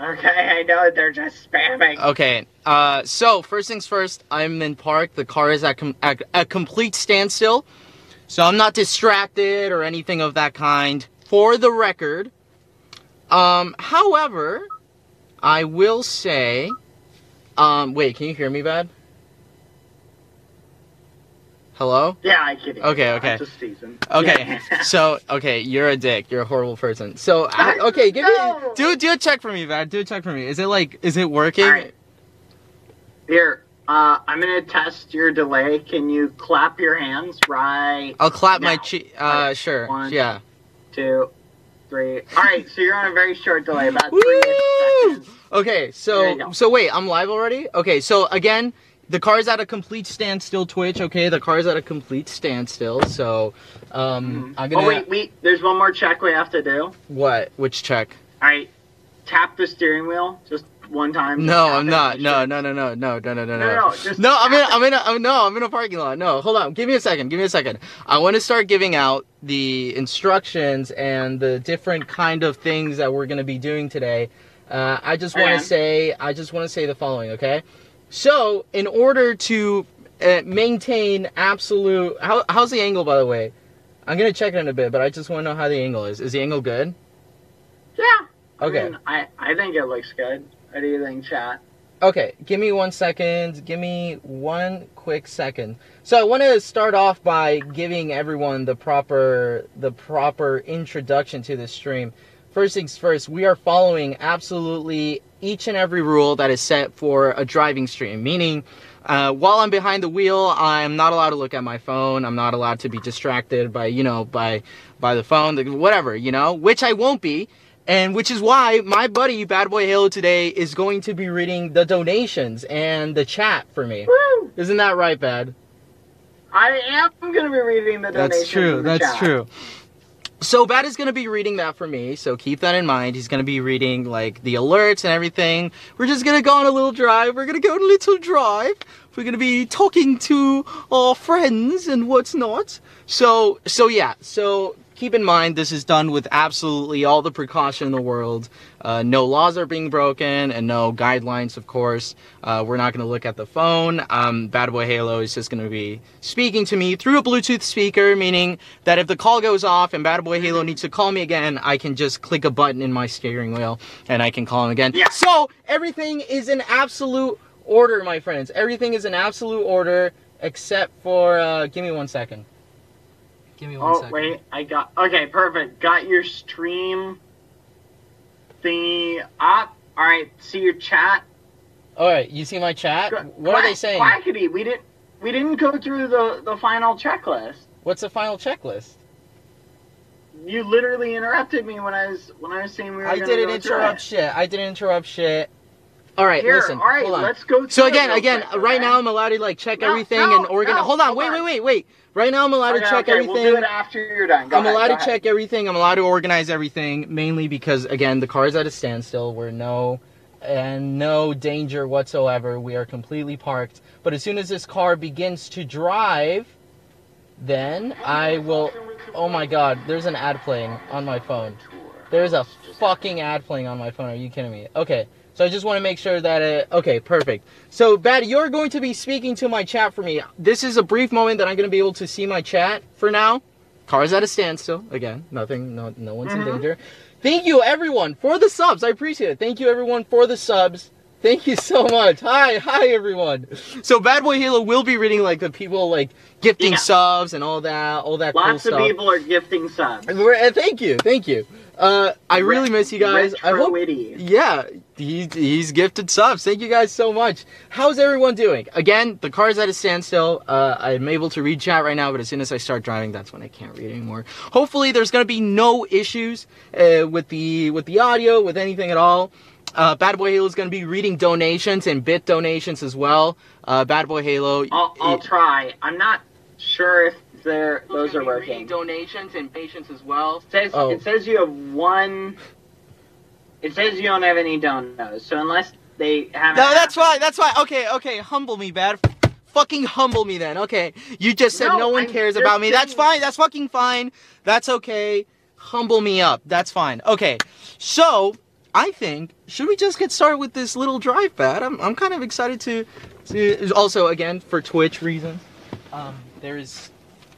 Okay, I know they're just spamming. Okay. Uh, so first things first, I'm in park. The car is at, com- at a complete standstill, so I'm not distracted or anything of that kind. For the record, um, however, I will say, um, wait, can you hear me, bad? Hello. Yeah, I can. Okay, okay. I'm just teasing. Okay, Yeah. so okay, you're a dick. You're a horrible person. So I, okay, give me do do a check for me, man. Do a check for me. Is it like is it working? Alright. Here, uh, I'm gonna test your delay. Can you clap your hands? Right. I'll clap my Now. cheek. Uh, Alright, sure. one. Yeah. Two, three. All right, so you're on a very short delay, about three seconds. Okay, so so wait, I'm live already. Okay, so again, the car's at a complete standstill. Twitch. Okay, the car's at a complete standstill. So, um, I'm gonna Oh wait, wait. There's one more check we have to do. what? Which check? All right, tap the steering wheel just one time. No, I'm not. No, no, no, no, no, no, no, no, no, no. no. Just No, I'm in. tap I'm in. A, I'm, no, I'm in a parking lot. No, hold on. Give me a second. Give me a second. I want to start giving out the instructions and the different kind of things that we're going to be doing today. Uh, I just want to say. I just want to say the following. Okay. So, in order to uh, maintain absolute, how, how's the angle, by the way? I'm gonna check it in a bit, but I just want to know how the angle is. Is the angle good? Yeah. Okay. I, mean, I I think it looks good. What do you think, chat? Okay, give me one second. Give me one quick second. So I want to start off by giving everyone the proper the proper introduction to this stream. First things first, we are following absolutely each and every rule that is set for a driving stream. Meaning, uh, while I'm behind the wheel, I'm not allowed to look at my phone. I'm not allowed to be distracted by you know by by the phone, the- whatever you know, which I won't be. And which is why my buddy Bad Boy Halo today is going to be reading the donations and the chat for me. Woo! Isn't that right, Bad? I am gonna be reading the donations. That's true. That's chat. true. So Bad is going to be reading that for me. So keep that in mind. He's going to be reading like the alerts and everything. We're just going to go on a little drive. We're going to go on a little drive. We're going to be talking to our friends and what's not. So so yeah. So keep in mind this is done with absolutely all the precaution in the world. Uh, no laws are being broken and no guidelines, of course. Uh, we're not going to look at the phone. Um, Bad Boy Halo is just going to be speaking to me through a Bluetooth speaker, meaning that if the call goes off and Bad Boy Halo needs to call me again, I can just click a button in my steering wheel and I can call him again. Yeah. So everything is in absolute order, my friends. Everything is in absolute order except for. Uh, give me one second. Give me one Oh second. wait, I got okay, perfect. Got your stream thingy up. All right, see your chat. All right, you see my chat? What are they saying? Quackity, we didn't we didn't go through the the final checklist. What's the final checklist? You literally interrupted me when I was when I was saying we were. I gonna didn't go through interrupt it. shit. I didn't interrupt shit. All right, Here, listen. all right, hold on. let's go. Through So again, again, quick, right okay? now I'm allowed to like check No, everything no, and organize. no, hold on, hold wait, on. wait, wait, wait. Right now I'm allowed Okay, to check okay, everything. We'll do it after you're done. Go I'm ahead, allowed to ahead. check everything. I'm allowed to organize everything, mainly because again, the car's at a standstill. We're no and no danger whatsoever. We are completely parked. But as soon as this car begins to drive, then I will. Oh my God! There's an ad playing on my phone. There's a fucking ad playing on my phone. Are you kidding me? Okay. So I just want to make sure that it, okay, perfect. So, Bad, you're going to be speaking to my chat for me. This is a brief moment that I'm going to be able to see my chat for now. Car's at a standstill. Again, nothing, no, no one's in mm-hmm. danger. Thank you, everyone, for the subs. I appreciate it. Thank you, everyone, for the subs. Thank you so much. Hi, hi, everyone. So, Bad Boy Halo will be reading like the people like gifting Yeah. subs and all that, all that Lots cool of stuff. people are gifting subs. And uh, thank you, thank you. Uh, I really miss you guys. I hope. Yeah, he, he's gifted subs. Thank you guys so much. How's everyone doing? Again, the car's at a standstill. Uh, I'm able to read chat right now, but as soon as I start driving, that's when I can't read anymore. Hopefully, there's gonna be no issues uh, with the with the audio, with anything at all. Uh, Bad Boy Halo is gonna be reading donations and bit donations as well. Uh, Bad Boy Halo. I'll, I'll try. I'm not sure if they're those are working. Donations and patients as well. It says Oh. it says you have one. It says you don't have any donos, so unless they have. No, that's why. That's why. Okay, okay. Humble me, bad. Fucking humble me then. Okay. You just said no, No, one I'm cares about me. That's fine. That's fucking fine. That's okay. Humble me up. That's fine. Okay. So, I think should we just get started with this little drive pad? I'm I'm kind of excited to to also again for Twitch reasons. Um, there's,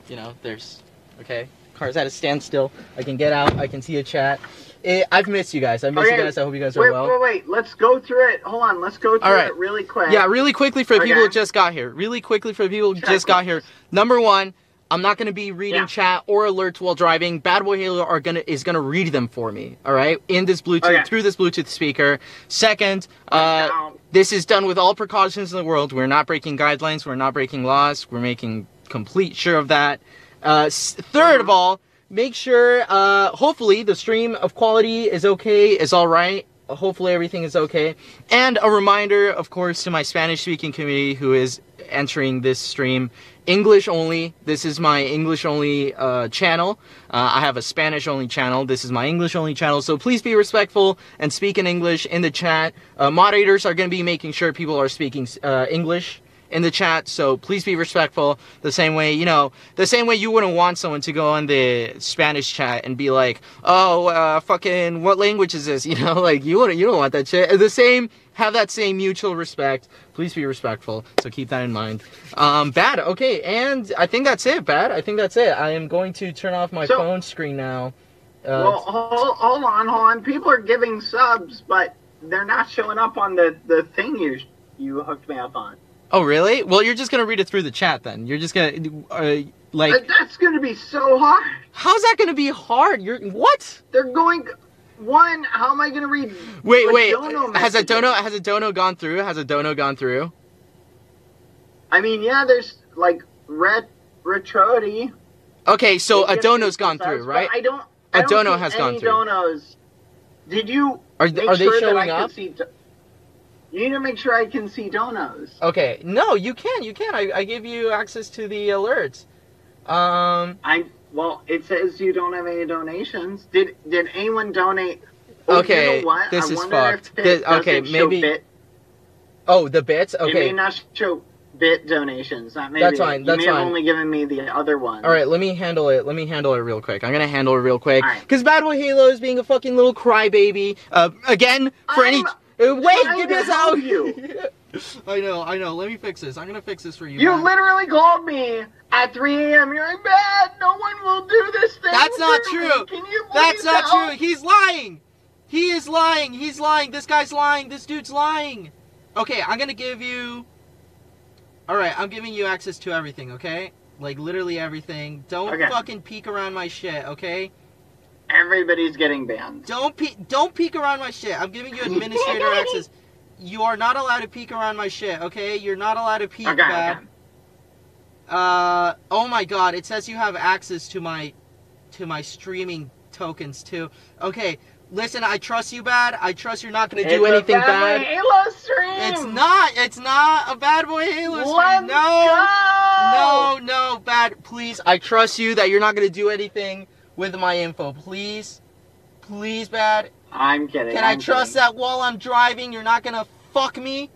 you know, there's okay. Car's at a standstill. I can get out. I can see a chat. It, I've missed you guys. I miss Okay, you guys. I hope you guys are well. wait, wait. Let's go through it. Hold on. Let's go through All right. it really quick. Yeah, really quickly for the people who just got here. Really quickly for the people who just got here. Number one, I'm not gonna be reading Yeah. chat or alerts while driving. Bad Boy Halo are gonna is gonna read them for me. All right, in this Bluetooth Okay. through this Bluetooth speaker. Second, uh, this is done with all precautions in the world. We're not breaking guidelines. We're not breaking laws. We're making complete sure of that. Uh, third of all, make sure. Uh, hopefully, the stream of quality is okay. Is all right. Hopefully, everything is okay. And a reminder, of course, to my Spanish-speaking community who is entering this stream. English only. This is my English only uh, channel. Uh, I have a Spanish only channel. This is my English only channel. So please be respectful and speak in English in the chat. Uh, moderators are going to be making sure people are speaking uh, English in the chat. So please be respectful. The same way, you know, the same way you wouldn't want someone to go on the Spanish chat and be like, "Oh, uh, fucking, what language is this?" You know, like you wouldn't, you don't want that shit. The same, have that same mutual respect. Please be respectful. So keep that in mind. Um, bad. Okay, and I think that's it. Bad. I think that's it. I am going to turn off my So- phone screen now. Uh, well, hold, hold on, hold on. People are giving subs, but they're not showing up on the, the thing you you hooked me up on. Oh, really? Well, you're just gonna read it through the chat then. You're just gonna, uh, like, But that's going to be so hard. how's that gonna be hard? You're what? They're going. One, how am I going to read? Wait, wait. dono Has a dono has a dono gone through? Has a dono gone through? I mean, yeah, there's like ret Retroity. Okay, so a dono's gone through, right? I don't. A I dono has gone through. Donos. Did you Are make are they sure showing up? Can see do- you need to make sure I can see donos. Okay, no, you can, you can. I, I give you access to the alerts. Um, I well, it says you don't have any donations. Did did anyone donate? Oh, Okay, you know what? this I is fucked. This- okay, maybe- oh, the bits. Okay. It may not show bit donations. That may That's fine, You that's may have only given me the other one. all right. Let me handle it. Let me handle it real quick. I'm gonna handle it real quick. All right. Cause Bad Boy Halo is being a fucking little crybaby. Uh, again for any. I'm Uh, wait, trying give me to a help sound. you. I know, I know. Let me fix this. I'm gonna fix this for you. You man. literally called me at 3 a.m. You're like, man, no one will do this thing. That's not true. Can you That's not help?" true. He's lying. He is lying. He's lying. This guy's lying. This dude's lying. Okay, I'm gonna give you. All right, I'm giving you access to everything. Okay, like literally everything. Don't Okay. fucking peek around my shit. Okay. Everybody's getting banned. Don't peek. Don't peek around my shit. I'm giving you administrator access. You are not allowed to peek around my shit. Okay. You're not allowed to peek. Okay, bad. okay. Uh oh my god, it says you have access to my to my streaming tokens too. Okay, listen, I trust you bad. I trust you're not gonna do It's a anything Bad bad. Boy Halo stream. It's not. It's not a bad boy Halo stream. Let's No. go! No, no, bad. Please, I trust you that you're not gonna do anything with my info. Please, please, bad. I'm kidding. Can I I'm trust kidding. that while I'm driving, you're not gonna fuck me?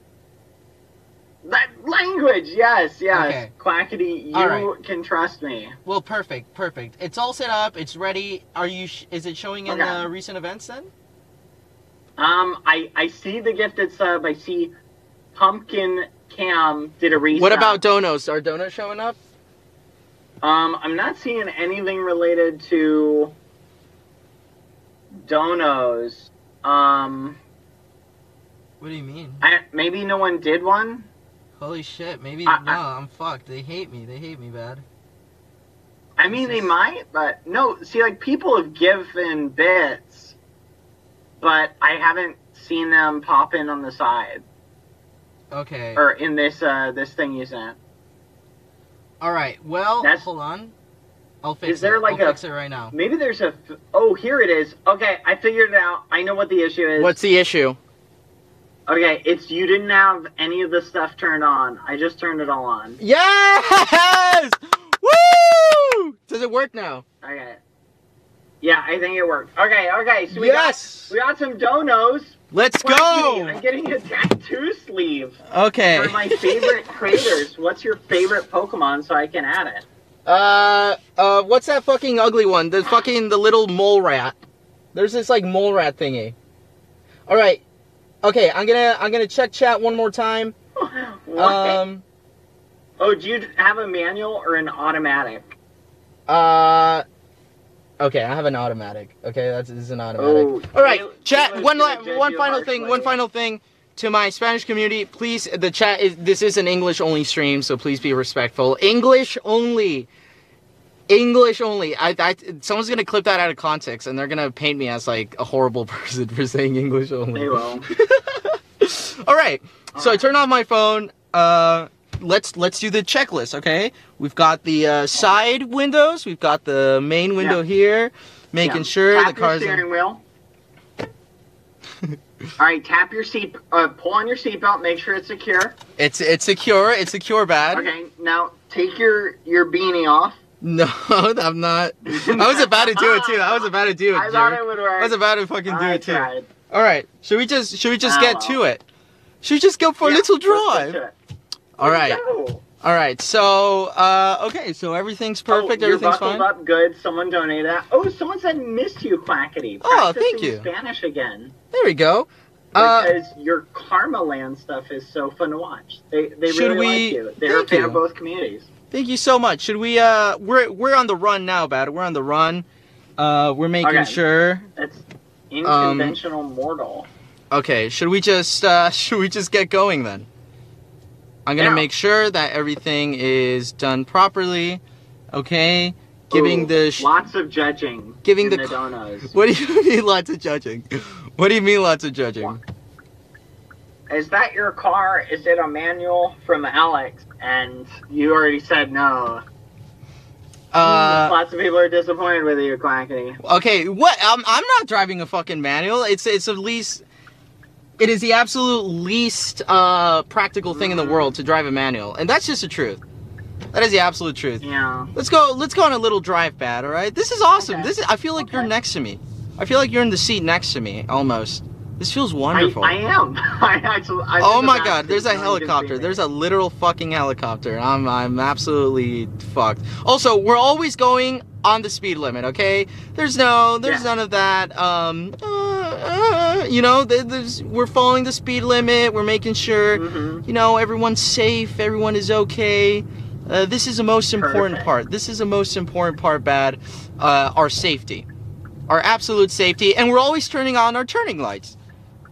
that language? Yes, yes. Okay. Quackity, you All right. can trust me. Well, perfect, perfect. It's all set up. It's ready. Are you? Sh- is it showing in Okay. the recent events then? Um, I I see the gifted sub. I see Pumpkin Cam did a reset. What about donos? Are donos showing up? Um, I'm not seeing anything related to donos. Um, What do you mean? I, maybe no one did one. Holy shit, maybe I- no, I- I'm fucked. They hate me. They hate me bad. I mean, they might, but no. See, like people have given bits, but I haven't seen them pop in on the side Okay. or in this uh this thing you sent. All right. Well, That's- hold on. I'll fix Is there it. like I'll a- fix it right now. Maybe there's a. Oh, here it is. Okay, I figured it out. I know what the issue is. What's the issue? Okay, it's you didn't have any of the stuff turned on. I just turned it all on. Yes! Woo! Does it work now? Okay. Yeah, I think it worked. Okay, okay, so we yes. got we got some donos. Let's go. I'm getting a tattoo sleeve Okay. for my favorite creators. What's your favorite Pokemon so I can add it? Uh, uh, what's that fucking ugly one? The fucking the little mole rat. There's this like mole rat thingy. All right. Okay, I'm gonna I'm gonna check chat one more time. what? Um. oh, do you have a manual or an automatic? Uh. Okay, I have an automatic. Okay, that's this is an automatic. Oh, All right, chat. One la- one final thing. One final thing to my Spanish community. Please, the chat is this is an English only stream, so please be respectful. English only. English only. I, I someone's gonna clip that out of context, and they're gonna paint me as like a horrible person for saying English only. They will. All right. So I Alright. turn off my phone. Uh, let's let's do the checklist. Okay. We've got the uh, side windows. We've got the main window Yeah. here, making Yeah. sure tap the car's. Steering wheel. All right, tap your seat. Uh, pull on your seatbelt. Make sure it's secure. It's it's secure. It's secure, bad. Okay, now take your your beanie off. No, I'm not. I was about to do it too. I was about to do it. I thought it would work. I was about to fucking do I it too. tried. All right. Should we just should we just Ah, get well. to it? Should we just go for a Yeah, little let's get drive? To it. All Let's right. go. All right. So uh, okay. So everything's perfect. Oh, you're Everything's buckled fine. up good. Someone donated that. Oh, someone said missed you, Quackity. Oh, thank you. Spanish again. There we go. Uh, Because your Karmaland stuff is so fun to watch. They they really we- like you. They're a thank fan you. of both communities. Thank you so much. Should we? Uh, we're we're on the run now, bad. We're on the run. Uh, we're making Okay. sure. That's Um, unconventional mortal. Okay. Should we just uh, should we just get going then? I'm gonna Yeah. make sure that everything is done properly. Okay. Giving Ooh, the sh- lots of judging. giving in the the donos. What do you mean lots of judging? What do you mean lots of judging? Is that your car? Is it a manual from Alex? And you already said no. Uh, Lots of people are disappointed with you, Quackity. Okay, what? I'm, I'm not driving a fucking manual. It's it's at least it is the absolute least uh, practical thing in the world to drive a manual, and that's just the truth. That is the absolute truth. Yeah. Let's go. Let's go on a little drive, bad. All right. This is awesome. Okay. This is. I feel like you're next to me. I feel like you're in the seat next to me, almost. This feels wonderful. I am. I actually. I'm oh my god, there's a no one can see helicopter. There's a literal fucking helicopter. I'm I'm absolutely fucked. Also, we're always going on the speed limit, okay? There's no there's Yeah. none of that um uh, uh, you know, there's we're following the speed limit. We're making sure Mhm. you know everyone's safe, everyone is okay. Uh, this is the most important Perfect. part. This is the most important part, bad. Uh, our safety, our absolute safety, and we're always turning on our turning lights,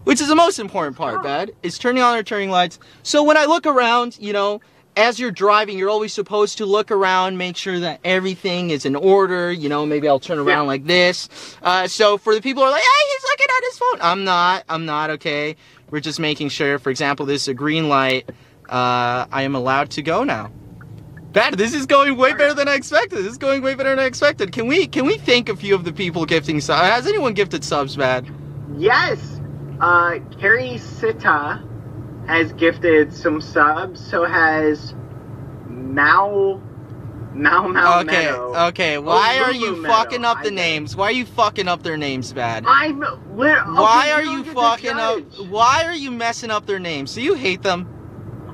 which is the most important part, bad. Is turning on our turning lights. So when I look around, you know, as you're driving, you're always supposed to look around, make sure that everything is in order. You know, maybe I'll turn around like this. Uh, so for the people who are like, hey, he's looking at his phone. I'm not. I'm not. Okay. We're just making sure. For example, this is a green light. Uh, I am allowed to go now. Bad. This is going way better than I expected. This is going way better than I expected. Can we can we thank a few of the people gifting subs? Has anyone gifted subs, Bad? Yes. Uh, Carrie Sita has gifted some subs. So has Mao. Mao Mao Okay, Meadow. okay. Why are you Lulu fucking up the I names? Why are you fucking up their names, Bad? I'm. Lit- Why are you fucking up? Why are you messing up their names? Do you hate them?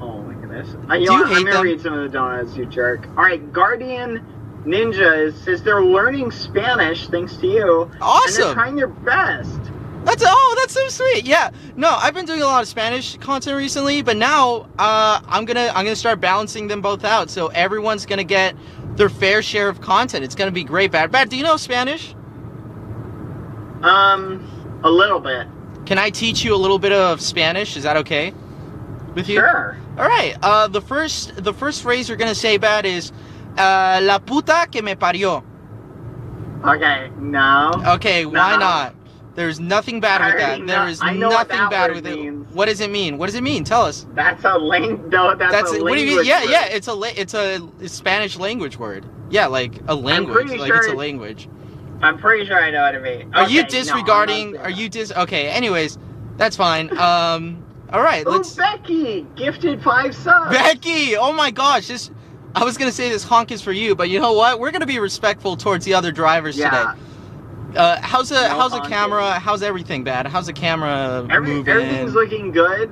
Oh my goodness. Uh, you Do know you what? hate I'm gonna them? read some of the donuts, you jerk. Alright, Guardian Ninja says they're learning Spanish thanks to you. And they're trying their best. That's oh, that's so sweet. Yeah. No, I've been doing a lot of Spanish content recently, but now uh, I'm gonna I'm gonna start balancing them both out. So everyone's gonna get their fair share of content. It's gonna be great. Bad, bad. Do you know Spanish? Um, a little bit. Can I teach you a little bit of Spanish? Is that okay with you? Sure. All right. Uh, the first the first phrase you're gonna say bad is uh, la puta que me parió. Okay, no. Okay, why not? There's nothing bad with that. There is I know what nothing that bad with means. it. What does it mean? What does it mean? Tell us. That's a lang. No, that's, That's a what do you mean? Yeah, word. yeah. It's a la- it's a Spanish language word. Yeah, like a language. Like sure it's a language. I'm pretty sure I know what it means. Are you no, disregarding? saying are you dis? Okay. Anyways, that's fine. Um. All right. Ooh, Let's. Becky gifted five subs. Becky. Oh my gosh. This. I was gonna say this honk is for you, but you know what? We're gonna be respectful towards the other drivers Yeah. today. Uh, how's the No how's the camera? How's everything bad? How's the camera Every, moving? everything's looking good.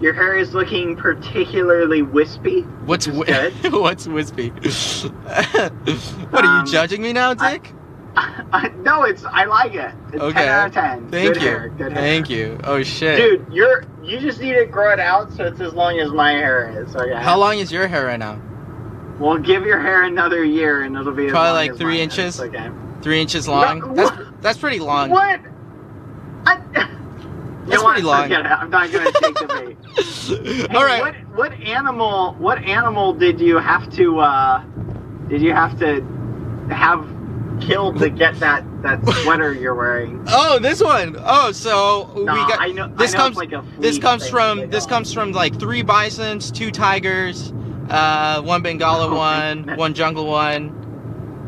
Your hair is looking particularly wispy. What's good. what's wispy? what are you Um, judging me now, I- Dick? no, it's I like it. It's Okay. ten out of ten. Thank Good you. Hair, good hair. Thank you. Oh shit. Dude, you're you just need to grow it out so it's as long as my hair is. Okay. How long is your hair right now? Well, give your hair another year and it'll be Probably like three mine is, inches? Okay. Three inches long. No, that's that's pretty long. What? I, you That's pretty long. Forget it. I'm not gonna take the bait. Hey, All right. What what animal what animal did you have to uh did you have to have killed to get that that sweater you're wearing? Oh, this one. Oh, so we got. I know- this I know comes. like a this comes from. This comes from like three bisons, two tigers, uh, one Bengala Oh, one, one jungle one.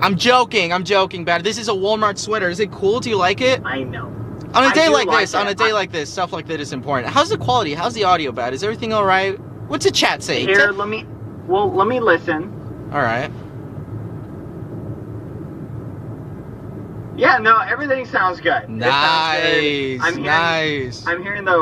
I'm joking. I'm joking, bad. This is a Walmart sweater. Is it cool? Do you like it? I know. On a I day like like this, on a day I- like this, stuff like that is important. How's the quality? How's the audio, bad? Is everything all right? What's the chat say? Here, let me well let me listen. All right. Yeah, no, everything sounds good. It sounds good. Nice. I'm hearing, nice. I'm hearing the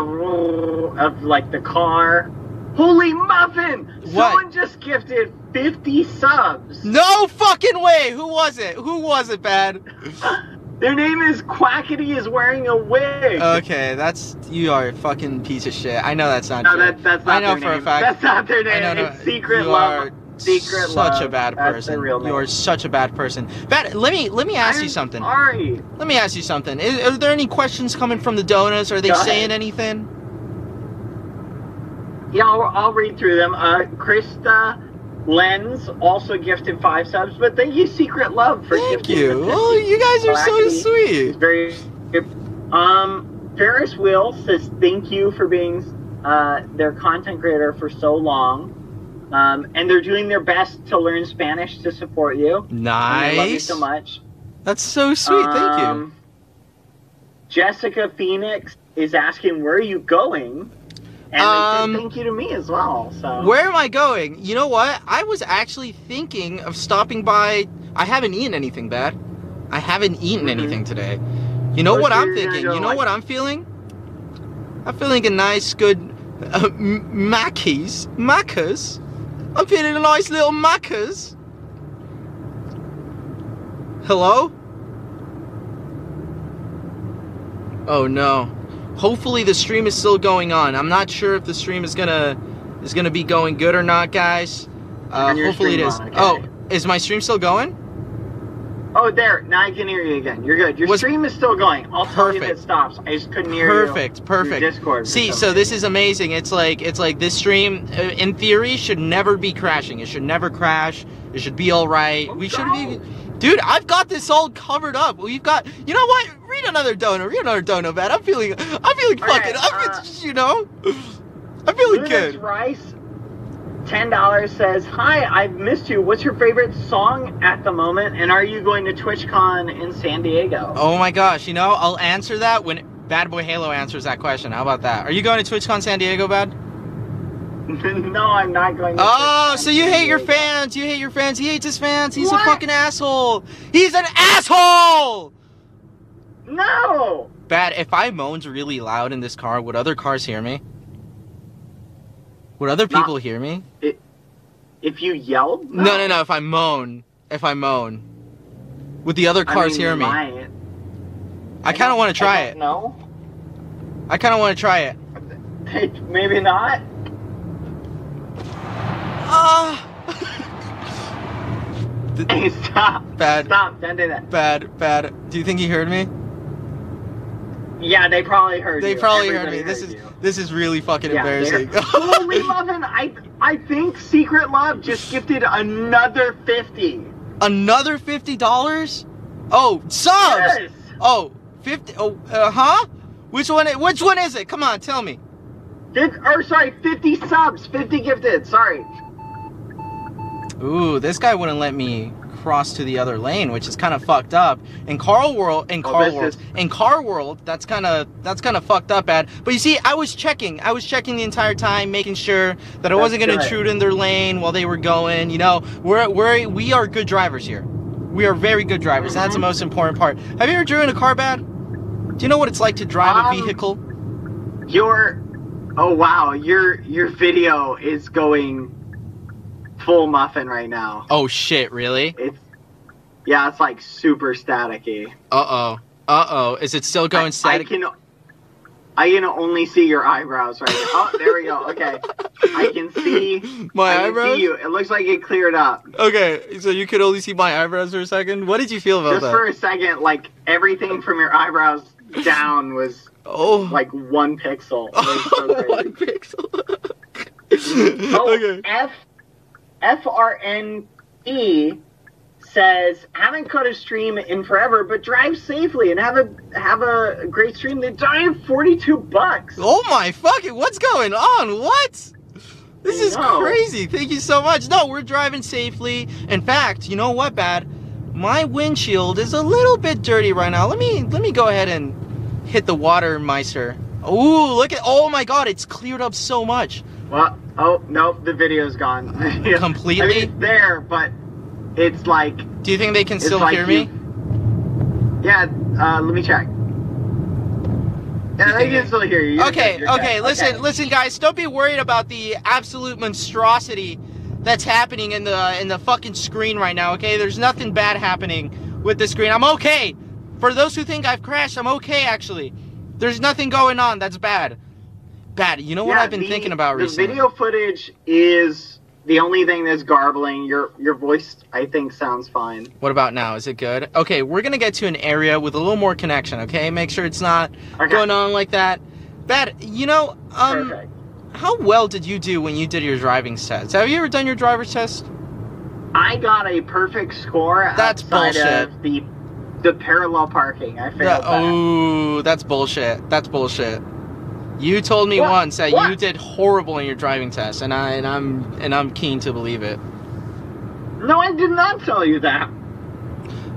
of like the car. Holy muffin! What? Someone just gifted 50 subs. No fucking way. Who was it? Who was it, bad? Their name is Quackity is wearing a wig. Okay, that's you are a fucking piece of shit. I know that's not no, true. that, that's not I know for a fact. That's not their I name. know, no, it's Secret you Love. are Secret such a Love. bad That's person. name. You are such a bad person. Bad. Let me let me ask I'm you something. Sorry. Let me ask you something. Is, are there any questions coming from the donuts? Are they Go saying ahead. anything? Yeah, I'll, I'll read through them. Uh, Krista Lens also gifted five subs, but thank you, Secret Love, for Thank gifting you. Oh, 50. you guys are so Quackity is sweet. very good. Um, Ferris Wheel says thank you for being uh, their content creator for so long. Um, and they're doing their best to learn Spanish to support you. Nice. love you so much. That's so sweet. Thank you. Um, Jessica Phoenix is asking, "Where are you going?" And Um, thank you to me as well. So Where am I going? You know what? I was actually thinking of stopping by. I haven't eaten anything bad. I haven't eaten Mhm. anything today. You know what I'm thinking? go You know like- what I'm feeling? I'm feeling a nice, good uh, m- Mackies. Macca's. I'm feeling a nice little Macca's. Hello? Oh no. Hopefully the stream is still going on. I'm not sure if the stream is gonna is gonna be going good or not, guys. Uh, hopefully it is. on, okay. Oh, is my stream still going? Oh, there. Now I can hear you again. You're good. Your Was- stream is still going. I'll tell you if Perfect. it stops. I just couldn't hear you. Perfect, perfect. Discord. See, so this is amazing. It's like it's like this stream, uh, in theory, should never be crashing. It should never crash. It should be all right. Let's we should be, dude. I've got this all covered up. We've got, you know what? Read another donor. Read another donor, man. I'm feeling, I'm feeling Okay, fucking, I'm, uh, you know, I'm feeling Lunas good. Rice, ten dollars says, "Hi, I've missed you. What's your favorite song at the moment? And are you going to TwitchCon in San Diego?" Oh my gosh, you know, I'll answer that when Bad Boy Halo answers that question. How about that? Are you going to TwitchCon San Diego, Bad? no, I'm not going. to Oh, so you hate your fans. You hate your fans. He hates his fans. He's What? a fucking asshole. He's an asshole. No. Bad. If I moans really loud in this car, would other cars hear me? Would other Not- people hear me? If you yelled? No, no, no. If I moan, if I moan, would the other cars I mean, hear me? might. I kind of want to try it. No. I kind of want to try it. Maybe not. Ah. Hey, stop. bad, Stop. Don't do that. bad, bad. Do you think he heard me? Yeah, they probably heard me. They you. probably heard Everybody me. This heard is you. this is really fucking Yeah, embarrassing. Holy muffin! I I think Secret Love just gifted another fifty. Another fifty dollars? Oh, subs. Yes. Oh, 50 Oh, uh huh. Which one? Which one is it? Come on, tell me. Fif- or sorry, fifty subs, fifty gifted. Sorry. Ooh, this guy wouldn't let me cross to the other lane, which is kind of fucked up. In Carl World, in Oh, Car World, in Car World, that's kind of that's kind of fucked up, Ed. But you see, I was checking, I was checking the entire time, making sure that I That's wasn't gonna intrude in their lane while they were going. You know, we're we're we are good drivers here. We are very good drivers. That's the Mhm. most important part. Have you ever driven a car bad? Do you know what it's like to drive a Um, vehicle? Your oh wow, your your video is going full muffin right now. Oh shit, really? It's Yeah, it's like super staticky. Uh oh. Uh oh. Is it still going I, static? I can I can only see your eyebrows right now. Oh, there we go. Okay. I can see my I eyebrows. see you. It looks like it cleared up. Okay, so you could only see my eyebrows for a second. What did you feel about Just that? for a second, like everything from your eyebrows down was oh. like one pixel. Was so. One pixel. Oh, okay. F F R N E says haven't cut a stream in forever, but drive safely and have a have a great stream. They died forty two bucks. Oh my fucking, what's going on? What? This is crazy. Thank you so much. No, we're driving safely. In fact, you know what, Bad? My windshield is a little bit dirty right now. Let me let me go ahead and hit the water meister. Ooh, look at oh my god, it's cleared up so much. Well, oh no, the video's gone. Completely? I mean, it's there, but it's like Do you think they can still like hear you- me? Yeah, uh, let me check. Yeah, You they can still hear you. You're Okay, good, you're okay, listen, Okay. listen guys, don't be worried about the absolute monstrosity that's happening in the in the fucking screen right now, okay? There's nothing bad happening with the screen. I'm okay. For those who think I've crashed, I'm okay actually. There's nothing going on that's bad. Bad. You know what Yeah, I've been the- thinking about the recently? video footage is the only thing that's garbling. Your your voice, I think, sounds fine. What about now? Is it good? Okay, we're gonna get to an area with a little more connection, okay? Make sure it's not Okay. going on like that. Bad. You know, um Perfect. how well did you do when you did your driving test? Have you ever done your driver's test? I got a perfect score That's bullshit. of the the parallel parking. I failed that. oh, that's bullshit. That's bullshit. You told me What? once that What? you did horrible in your driving test, and I and I'm and I'm keen to believe it. No, I did not tell you that.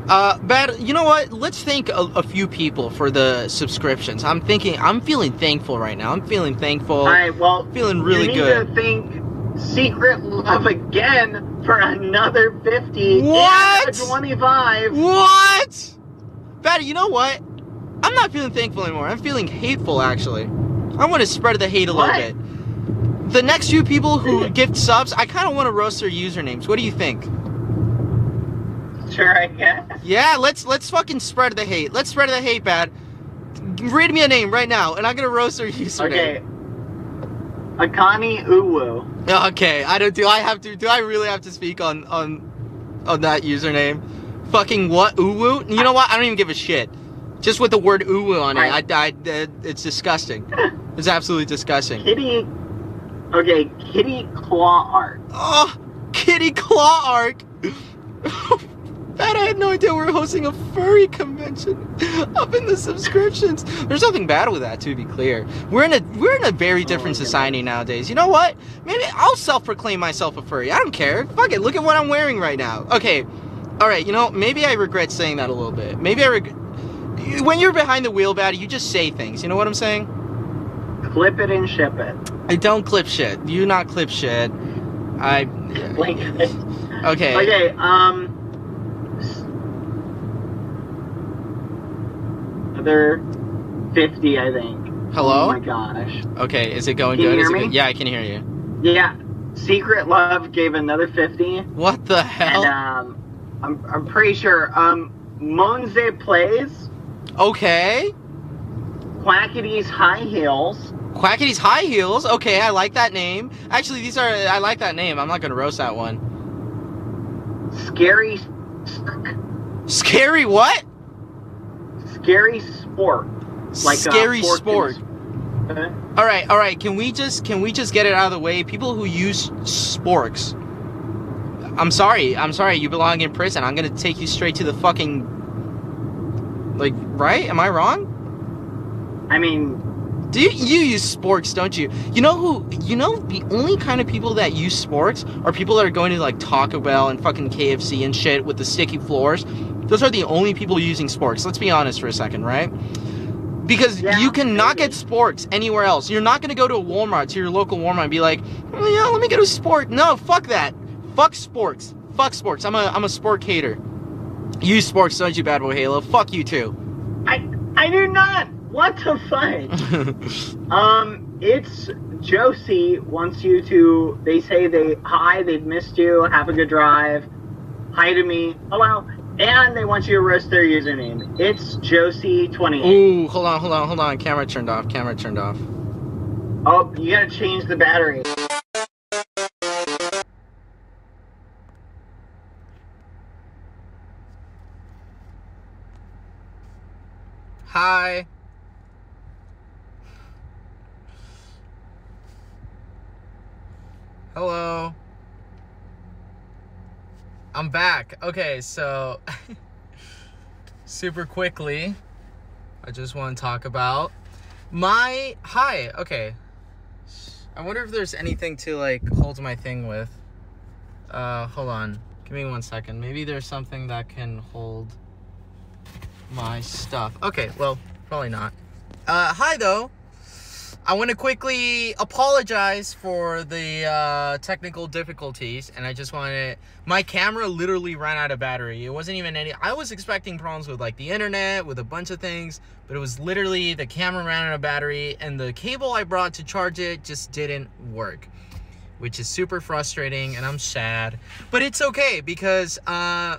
Uh, bad. You know what? Let's thank a, a few people for the subscriptions. I'm thinking. I'm feeling thankful right now. I'm feeling thankful. All right, well, feeling really you need good. to thank Secret Love again for another fifty. What? Twenty-five. What? Bad. You know what? I'm not feeling thankful anymore. I'm feeling hateful actually. I want to spread the hate a little What? bit. The next few people who gift subs, I kind of want to roast their usernames. What do you think? Sure, I guess. Yeah, let's let's fucking spread the hate. Let's spread the hate, bad. Read me a name right now, and I'm gonna roast their username. Okay. Akani Uwu. Okay, I don't. Do I have to? Do I really have to speak on on on that username? Fucking what? Uwu? You know what? I don't even give a shit. Just with the word uwu on it, I. I, uh, it's disgusting. It's absolutely disgusting. Kitty. Okay, Kitty Claw Art. Oh, Kitty Claw Arc. Bad, I had no idea we were hosting a furry convention up in the subscriptions. There's nothing bad with that, to be clear. We're in a we're in a very Oh, different my society nowadays. You know what? Maybe I'll self-proclaim myself a furry. I don't care. Fuck it. Look at what I'm wearing right now. Okay. All right. You know, maybe I regret saying that a little bit. Maybe I regret. When you're behind the wheel, bad, you just say things. You know what I'm saying? Clip it and ship it. I don't clip shit. You not clip shit. I. Like, Okay. okay, um. Another 50, I think. Hello? Oh my gosh. Okay, is it going Can you good? Is hear me? good? Yeah, I can hear you. Yeah, Secret Love gave another 50. What the hell? And, um, I'm, I'm pretty sure, um, Monze Plays, okay. Quackity's High Heels, Quackity's High Heels. Okay, I like that name. Actually, these are I like that name. I'm not gonna roast that one. Scary, Scary what? Scary Sport. Like, uh, Scary sport. and- Uh, All right, all right. Can we just can we just get it out of the way? People who use sporks. I'm sorry. I'm sorry. You belong in prison. I'm gonna take you straight to the fucking. Like, right? Am I wrong? I mean, Do you, you use sporks, don't you? You know who? You know the only kind of people that use sporks are people that are going to like Taco Bell and fucking KFC and shit with the sticky floors. Those are the only people using sporks. Let's be honest for a second, right? Because Yeah, you cannot maybe. get sporks anywhere else. You're not going to go to a Walmart, to your local Walmart, and be like, "Oh, yeah, let me get a sport. No, fuck that. Fuck sporks. Fuck sports. I'm a I'm a sport hater. You sporks, don't you, Bad Boy Halo? Fuck you too. I I do not. What the fuck? Um, it's Josie wants you to. They say they hi, they've missed you. Have a good drive. Hi to me. Hello. And they want you to roast their username. It's Josie28. Ooh, hold on, hold on, hold on. Camera turned off. Camera turned off. Oh, you gotta change the battery. Hi. Hello. I'm back. Okay, so super quickly, I just want to talk about my hi. Okay. I wonder if there's anything to like hold my thing with. Uh, hold on. Give me one second. Maybe there's something that can hold my stuff. Okay, well, probably not. Uh, hi though. I want to quickly apologize for the uh, technical difficulties, and I just wanted my camera literally ran out of battery. It wasn't even any. I was expecting problems with like the internet, with a bunch of things, but it was literally the camera ran out of battery, and the cable I brought to charge it just didn't work, which is super frustrating, and I'm sad. But it's okay because uh,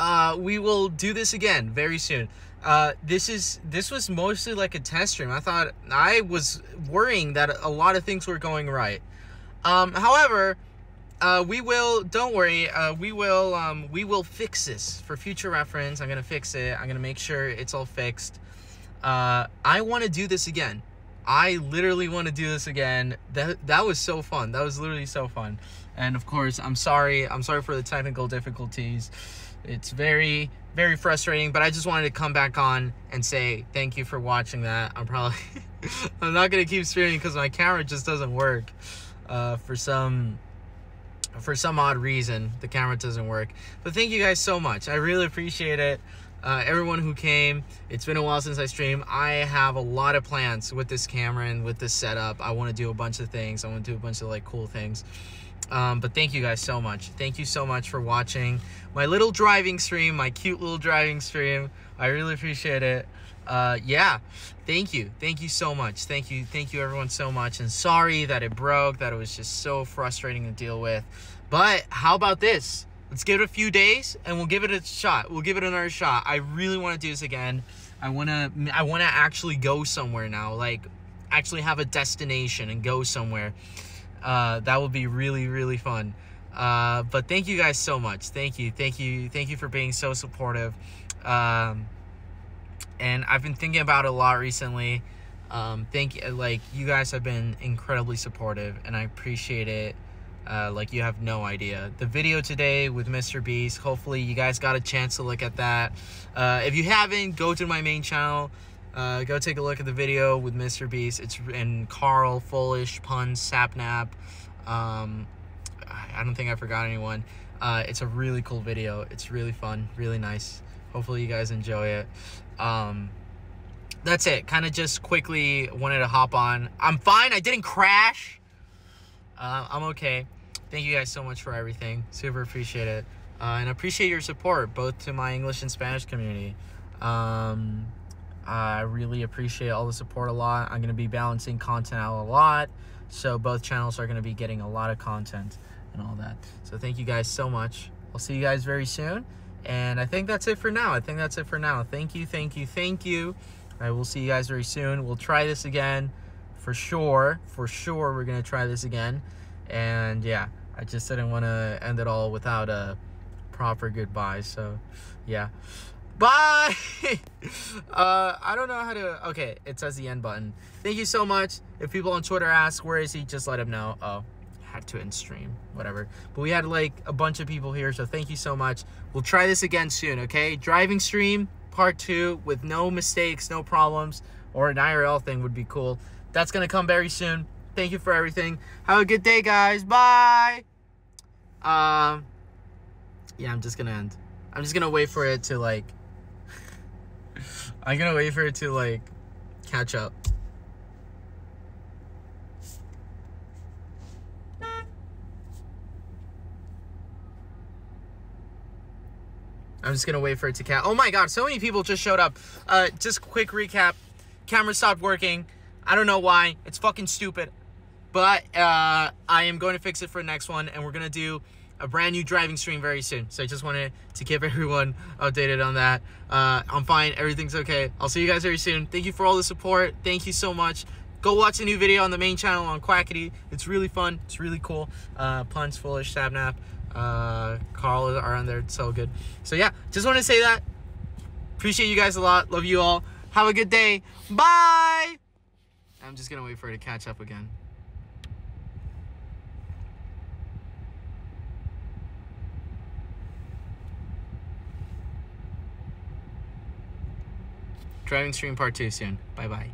uh, we will do this again very soon. Uh, this is this was mostly like a test stream. I thought I was worrying that a lot of things were going right. Um, however, uh, we will. Don't worry. Uh, we will. Um, we will fix this for future reference. I'm gonna fix it. I'm gonna make sure it's all fixed. Uh, I want to do this again. I literally want to do this again. That that was so fun. That was literally so fun. And of course, I'm sorry. I'm sorry for the technical difficulties. It's very very frustrating, but I just wanted to come back on and say thank you for watching that. I'm probably I'm not gonna keep streaming because my camera just doesn't work uh, for some for some odd reason. The camera doesn't work. But thank you guys so much. I really appreciate it. Uh, everyone who came. It's been a while since I streamed. I have a lot of plans with this camera and with this setup. I want to do a bunch of things. I want to do a bunch of like cool things. Um, but thank you guys so much. Thank you so much for watching my little driving stream, my cute little driving stream. I really appreciate it. Uh, yeah, thank you. Thank you so much. Thank you. Thank you everyone so much. And sorry that it broke, that it was just so frustrating to deal with. But how about this? Let's give it a few days and we'll give it a shot. We'll give it another shot. I really want to do this again. I want to I want to actually go somewhere now. Like actually have a destination and go somewhere. Uh, that would be really, really fun. Uh, but thank you guys so much. Thank you, thank you, thank you for being so supportive. Um, and I've been thinking about it a lot recently. Um, thank you, like you guys have been incredibly supportive, and I appreciate it. Uh, like you have no idea. The video today with Mr. Beast. Hopefully, you guys got a chance to look at that. Uh, if you haven't, go to my main channel. Uh, go take a look at the video with Mr. Beast. It's in Karl, Foolish, Punz, Sapnap. Um, I don't think I forgot anyone. Uh, it's a really cool video. It's really fun, really nice. Hopefully you guys enjoy it. Um, that's it. Kind of just quickly wanted to hop on. I'm fine. I didn't crash. Uh, I'm okay. Thank you guys so much for everything. Super appreciate it. Uh, and appreciate your support, both to my English and Spanish community. Um, I really appreciate all the support a lot. I'm going to be balancing content out a lot. So both channels are going to be getting a lot of content and all that. So thank you guys so much. I'll see you guys very soon. And I think that's it for now. I think that's it for now. Thank you, thank you, thank you. I will see you guys very soon. We'll try this again for sure. For sure, we're going to try this again. And yeah, I just didn't want to end it all without a proper goodbye. So yeah. Bye! uh, I don't know how to... Okay, it says the end button. Thank you so much. If people on Twitter ask, where is he, just let him know. Oh, had to end stream. Whatever. But we had, like, a bunch of people here, so thank you so much. We'll try this again soon, okay? Driving stream, part two, with no mistakes, no problems, or an IRL thing would be cool. That's going to come very soon. Thank you for everything. Have a good day, guys. Bye! Um, yeah, I'm just going to end. I'm just going to wait for it to, like... I'm gonna wait for it to like catch up. I'm just gonna wait for it to catch. Oh my god, so many people just showed up. Uh, just quick recap. Camera stopped working. I don't know why. It's fucking stupid. But uh, I am going to fix it for the next one, and we're gonna do a brand new driving stream very soon. So I just wanted to keep everyone updated on that. Uh, I'm fine. Everything's okay. I'll see you guys very soon. Thank you for all the support. Thank you so much. Go watch the new video on the main channel on Quackity. It's really fun. It's really cool. Uh, Punz, Foolish, Sapnap, uh, Karl are on there. It's so good. So yeah, just want to say that. Appreciate you guys a lot. Love you all. Have a good day. Bye. I'm just gonna wait for her to catch up again. driving stream part two soon. Bye bye.